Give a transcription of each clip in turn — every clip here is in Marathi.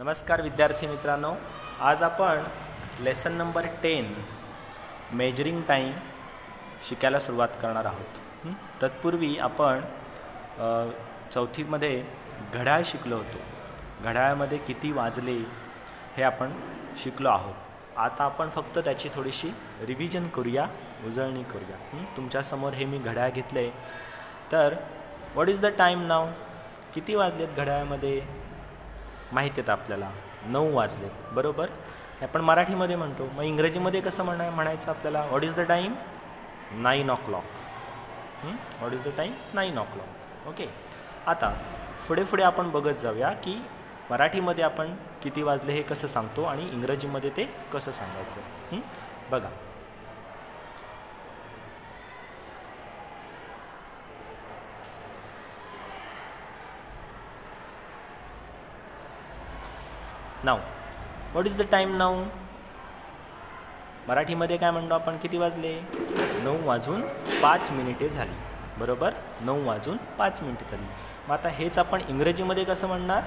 नमस्कार विद्यार्थी मित्रांनो आज आपण lesson number ten measuring time शिकायला सुरुवात करणार आहोत. तत्पूर्वी आपण चौथीमध्ये घड्याळ शिकलो होतो. घड्याळामध्ये किती वाजले हे आपण शिकलो आहोत. आता आपण फक्त त्याची थोडीशी रिव्हिजन करूया उजळणी करूया. तुमच्यासमोर हे मी घड्याळ घेतले तर what is the time now किती वाजलेत घड्याळामध्ये? माहीत आहेत आपल्याला. नऊ वाजले. बरोबर? हे आपण मराठीमध्ये म्हणतो. मग इंग्रजीमध्ये कसं म्हणा म्हणायचं आपल्याला? What is the time nine o'clock what is the time nine o'clock okay आता पुढे पुढे आपण बघत जाऊया की मराठीमध्ये आपण किती वाजले हे कसं सांगतो आणि इंग्रजीमध्ये ते कसं सांगायचं. बघा. Now. What is the time now मराठीमध्ये काय म्हणतो आपण? किती वाजले? नऊ वाजून पाच मिनिटे झाली. बरोबर? नऊ वाजून पाच मिनिटे झाली. मग आता हेच आपण इंग्रजीमध्ये कसं म्हणणार?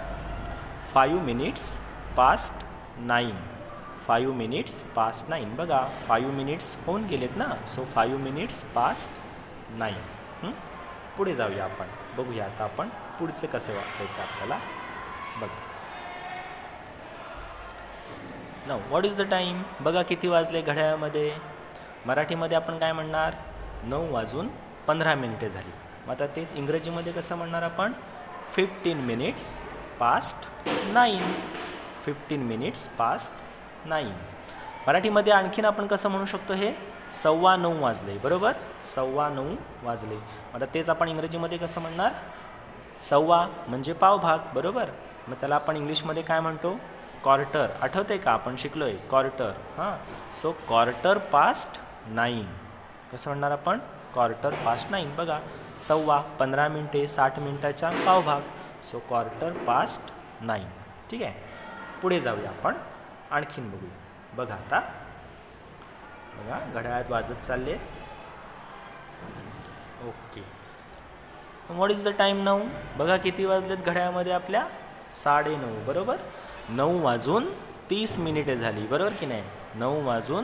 Five minutes past nine five minutes past nine बघा फायू मिनिट्स होऊन गेलेत ना? So five minutes past nine पुढे जाऊया आपण. बघूया आता आपण पुढचे कसे वाचायचं आपल्याला. बघा. न व्हॉट इज द टाईम बघा किती वाजले घड्याळामध्ये. मराठीमध्ये आपण काय म्हणणार? नऊ वाजून पंधरा मिनिटे झाली. मग आता तेच इंग्रजीमध्ये कसं म्हणणार आपण? Fifteen minutes past nine fifteen minutes past nine मराठीमध्ये आणखीन आपण कसं म्हणू शकतो हे? सव्वा नऊ वाजले बरोबर? सव्वा नऊ वाजले. मग आता तेच आपण इंग्रजीमध्ये कसं म्हणणार? सव्वा म्हणजे पावभाग बरोबर? मग त्याला आपण इंग्लिशमध्ये काय म्हणतो? क्वार्टर आठवते का आपण शिकलो आहे क्वार्टर हां. So quarter past nine. कसं म्हणणार आपण? Quarter past nine. बघा सव्वा पंधरा मिनटे साठ मिनटाच्या पावभाग. So quarter past nine. ठीक आहे? पुढे जाऊया आपण. आणखीन बघूया. बघा आता. बघा घड्याळात वाजत चालले. Okay. What is the time नऊ बघा किती वाजलेत घड्याळामध्ये आपल्या? साडे नऊ. बरोबर? नऊ वाजून तीस मिनिटे झाली. बरोबर की नाही? नऊ वाजून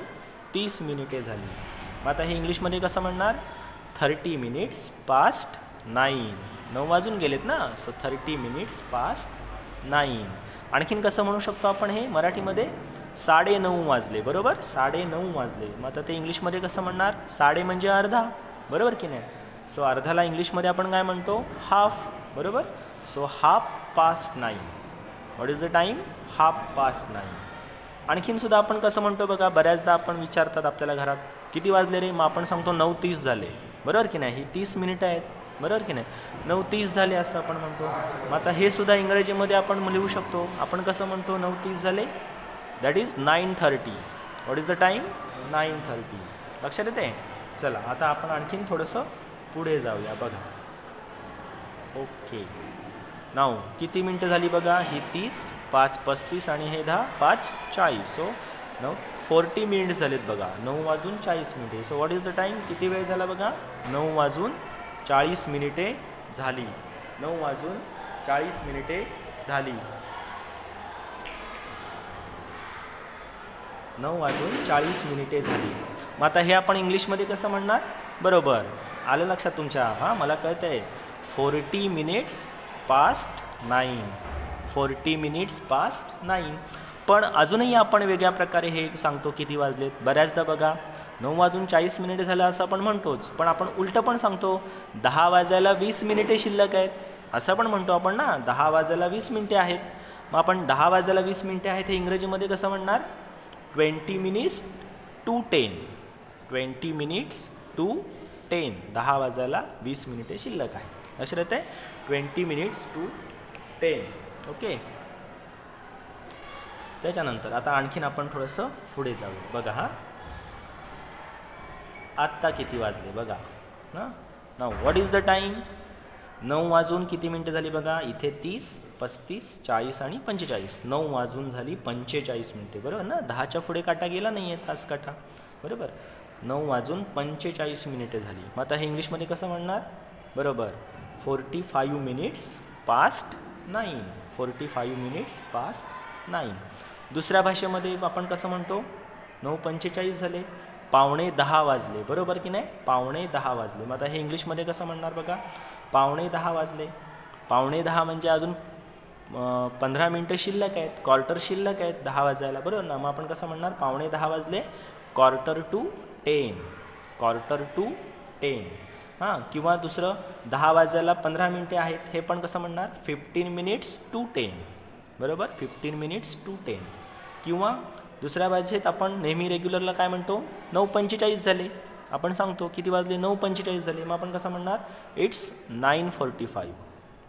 तीस मिनिटे झाली. मग आता हे इंग्लिशमध्ये कसं म्हणणार? Thirty minutes past nine. नऊ वाजून गेलेत ना? So thirty minutes past nine. आणखीन कसं म्हणू शकतो आपण हे? मराठीमध्ये साडे नऊ वाजले. बरोबर? साडे नऊ वाजले. मग आता ते इंग्लिशमध्ये कसं म्हणणार? साडे म्हणजे अर्धा. बरोबर की नाही? सो अर्धाला इंग्लिशमध्ये आपण काय म्हणतो? हाफ. बरोबर? So half past nine. What is the time half past nine आणखीन सुद्धा आपण कसं म्हणतो बघा बऱ्याचदा आपण विचारतात आपल्याला घरात किती वाजले रे? मग आपण सांगतो नऊ तीस झाले. बरोबर की नाही? ही तीस मिनिटं आहेत. बरोबर की नाही? नऊ तीस झाले असं आपण म्हणतो. मग आता हे सुद्धा इंग्रजीमध्ये आपण लिहू शकतो. आपण कसं म्हणतो नऊ तीस झाले? That is nine thirty what is the time nine thirty लक्षात येते चला आता आपण आणखीन थोडंसं पुढे जाऊया. बघा. ओके नाव किती मिनटं झाली बघा? ही तीस पाच पस्तीस आणि हे दहा पाच चाळीस. सो नऊ फोर्टी मिनिट्स झालेत बघा. नऊ वाजून चाळीस मिनिटे. So what is the time किती वेळ झाला बघा? नऊ वाजून चाळीस मिनिटे झाली. नऊ वाजून चाळीस मिनिटे झाली. नऊ वाजून चाळीस मिनिटे झाली. मग आता हे आपण इंग्लिशमध्ये कसं म्हणणार? बरोबर. आलं लक्षात तुमच्या? हां मला कळतं आहे forty minutes past nine forty minutes past nine पण अजूनही आपण वेगळ्या प्रकारे हे सांगतो किती वाजलेत. बऱ्याचदा बघा नऊ वाजून चाळीस मिनिटे झालं असं आपण म्हणतोच. पण आपण उलटं पण सांगतो दहा वाजायला वीस मिनिटे शिल्लक आहेत. असं पण म्हणतो आपण ना दहा वाजायला वीस मिनिटे आहेत. मग आपण दहा वाजायला वीस मिनिटे आहेत हे इंग्रजीमध्ये कसं म्हणणार? Twenty minutes to ten twenty minutes to ten दहा वाजायला वीस मिनिटे शिल्लक आहे. लक्षात येते twenty minutes to ten okay? त्याच्यानंतर आता आणखीन आपण थोडंसं पुढे जाऊ बघा हा. आत्ता किती वाजले बघा. हां? ना व्हॉट इज द टाईम नऊ वाजून किती मिनटं झाली बघा? इथे तीस पस्तीस चाळीस आणि पंचेचाळीस. नऊ वाजून झाली पंचेचाळीस मिनटे. बरोबर ना? दहाच्या पुढे काटा गेला नाही आहे तास काटा. बरोबर? नऊ वाजून पंचेचाळीस मिनिटे झाली. मग आता हे इंग्लिशमध्ये कसं म्हणणार? बरोबर. Forty five minutes past nine. Forty five minutes past nine. दुसऱ्या भाषेमध्ये आपण कसं म्हणतो? नऊ पंचेचाळीस झाले. पावणे दहा वाजले. बरोबर की नाही? पावणे दहा वाजले. मग आता हे इंग्लिशमध्ये कसं म्हणणार बघा? पावणे दहा वाजले. पावणे दहा म्हणजे अजून पंधरा मिनटं शिल्लक आहेत. क्वार्टर शिल्लक आहेत दहा वाजायला. बरोबर ना? मग आपण कसं म्हणणार? पावणे दहा वाजले. Quarter to ten. Quarter to ten. हां किंवा दुसरं दहा वाजायला पंधरा मिनिटे आहेत हे पण कसं म्हणणार? फिफ्टीन मिनिट्स टू टेन बरोबर? फिफ्टीन मिनिट्स टू टेन किंवा दुसऱ्या बाजूत आपण नेहमी रेग्युलरला काय म्हणतो? नऊ पंचेचाळीस झाले. आपण सांगतो किती वाजले? नऊ पंचेचाळीस झाले. मग आपण कसं म्हणणार? इट्स नाईन फोर्टी फाईव्ह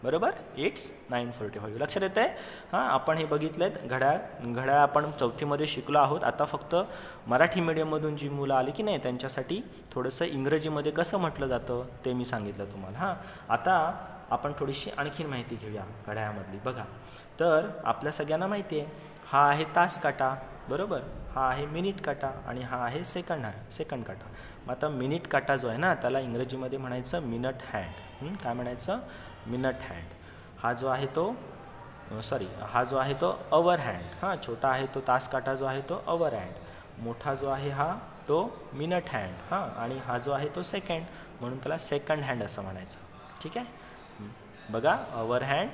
बरोबर? इट्स नाईन फोर्टी फाईव्ह लक्षात येतं आहे हां आपण हे बघितलं आहेत घड्याळ घड्याळ आपण चौथीमध्ये शिकलो आहोत. आता फक्त मराठी मीडियममधून जी मुलं आली की नाही त्यांच्यासाठी थोडंसं इंग्रजीमध्ये कसं म्हटलं जातं ते मी सांगितलं तुम्हाला. हां आता आपण थोडीशी आणखीन माहिती घेऊया घड्याळामधली. बघा तर आपल्या सगळ्यांना माहिती आहे हा आहे तास काटा बरोबर? हा आहे मिनिट काटा आणि हा आहे सेकंड हँड सेकंड काटा. मग आता मिनिट काटा जो आहे ना त्याला इंग्रजीमध्ये म्हणायचं मिनट हँड. काय म्हणायचं? Minute hand. हा जो आहे तो सॉरी हा जो आहे तो अवर हँड. हां छोटा आहे तो तासकाटा जो आहे तो अवर हँड. मोठा जो आहे हा तो मिनट हँड. हां आणि हा जो आहे तो सेकंड. म्हणून त्याला सेकंड हँड असं म्हणायचं. ठीक आहे? बघा अवर हँड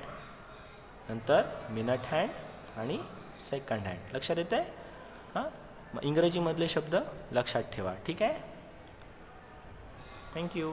नंतर मिनट हँड आणि सेकंड हँड. लक्षात येतं आहे हां? मग इंग्रजीमधले शब्द लक्षात ठेवा. ठीक आहे? थँक्यू